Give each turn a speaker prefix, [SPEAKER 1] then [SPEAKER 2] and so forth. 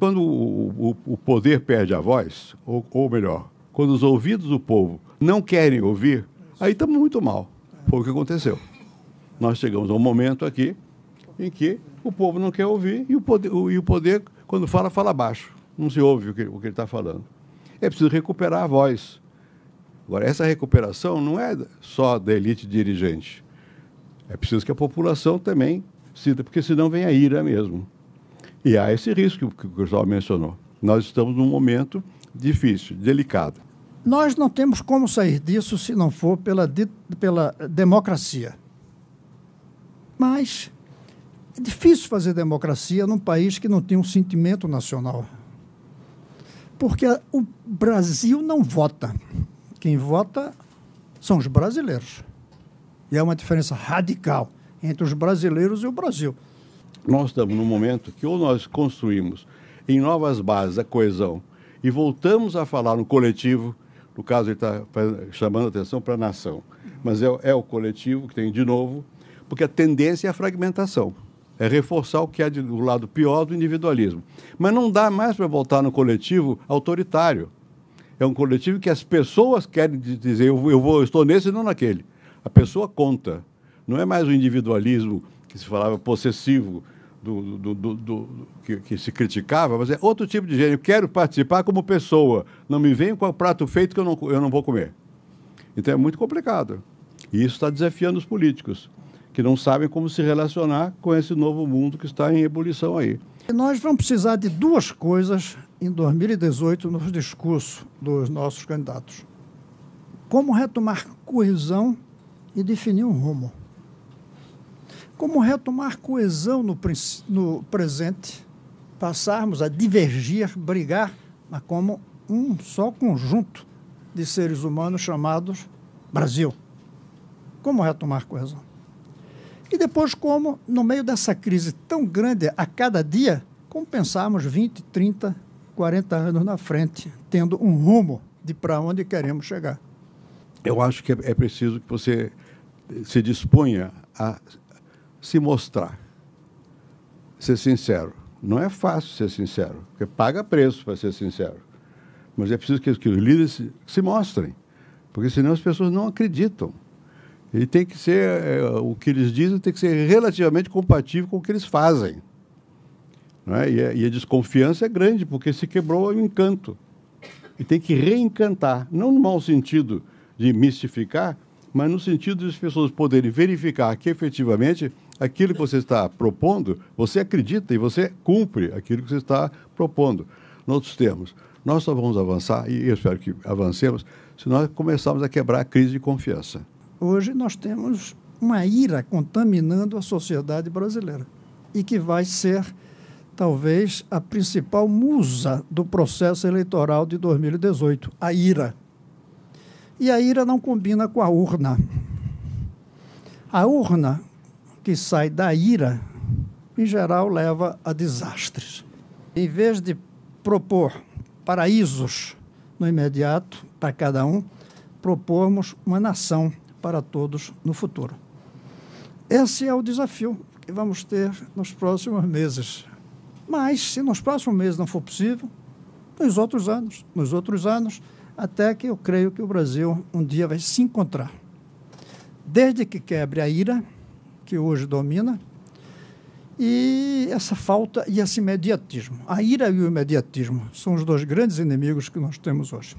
[SPEAKER 1] quando o, o, o poder perde a voz, ou, ou melhor, quando os ouvidos do povo não querem ouvir, aí estamos muito mal. Foi o que aconteceu. Nós chegamos a um momento aqui em que o povo não quer ouvir e o poder, o, e o poder quando fala, fala baixo. Não se ouve o que, o que ele está falando. É preciso recuperar a voz. Agora, essa recuperação não é só da elite dirigente. É preciso que a população também sinta, porque senão vem a ira mesmo. E há esse risco que o Cristóvão mencionou. Nós estamos num momento difícil, delicado.
[SPEAKER 2] Nós não temos como sair disso se não for pela, pela democracia. Mas é difícil fazer democracia num país que não tem um sentimento nacional. Porque o Brasil não vota. Quem vota são os brasileiros. E é uma diferença radical entre os brasileiros e o Brasil.
[SPEAKER 1] Nós estamos num momento que ou nós construímos em novas bases a coesão e voltamos a falar no coletivo, no caso ele está chamando atenção para a nação, mas é, é o coletivo que tem de novo, porque a tendência é a fragmentação é reforçar o que é do lado pior do individualismo. Mas não dá mais para voltar no coletivo autoritário. É um coletivo que as pessoas querem dizer, eu, vou, eu vou, estou nesse e não naquele. A pessoa conta. Não é mais o individualismo que se falava possessivo, do, do, do, do que, que, se criticava, mas é outro tipo de gênero. Eu quero participar como pessoa. Não me venha com o prato feito que eu não, eu não vou comer. Então é muito complicado. E isso está desafiando os políticos que não sabem como se relacionar com esse novo mundo que está em ebulição aí.
[SPEAKER 2] Nós vamos precisar de duas coisas em 2018 nos discursos dos nossos candidatos: como retomar coesão e definir um rumo. Como retomar coesão no, no presente, passarmos a divergir, brigar, mas como um só conjunto de seres humanos chamados Brasil. Como retomar coesão? E depois, como, no meio dessa crise tão grande a cada dia, como pensarmos 20, 30, 40 anos na frente, tendo um rumo de para onde queremos chegar.
[SPEAKER 1] Eu acho que é, é preciso que você se disponha a se mostrar, ser sincero. Não é fácil ser sincero, porque paga preço para ser sincero. Mas é preciso que, que os líderes se, se mostrem, porque senão as pessoas não acreditam. Ele tem que ser, é, o que eles dizem tem que ser relativamente compatível com o que eles fazem. É? E, a, e, a, desconfiança é grande, porque se quebrou o encanto. E tem que reencantar, não no mau sentido de mistificar, mas no sentido de as pessoas poderem verificar que efetivamente aquilo que você está propondo, você acredita e você cumpre aquilo que você está propondo. Em outros termos, nós só vamos avançar, e eu espero que avancemos, se nós começarmos a quebrar a crise de confiança
[SPEAKER 2] hoje nós temos uma ira contaminando a sociedade brasileira e que vai ser talvez a principal musa do processo eleitoral de 2018, a ira. E a ira não combina com a urna. A urna que sai da ira, em geral, leva a desastres. Em vez de propor paraísos no imediato para cada um, propormos uma nação para todos no futuro. Esse é o desafio que vamos ter nos próximos meses. Mas, se nos próximos meses não for possível, nos outros anos, nos outros anos, até que eu creio que o Brasil um dia vai se encontrar. Desde que quebre a ira, que hoje domina, e essa falta e esse imediatismo. A ira e o imediatismo são os dois grandes inimigos que nós temos hoje.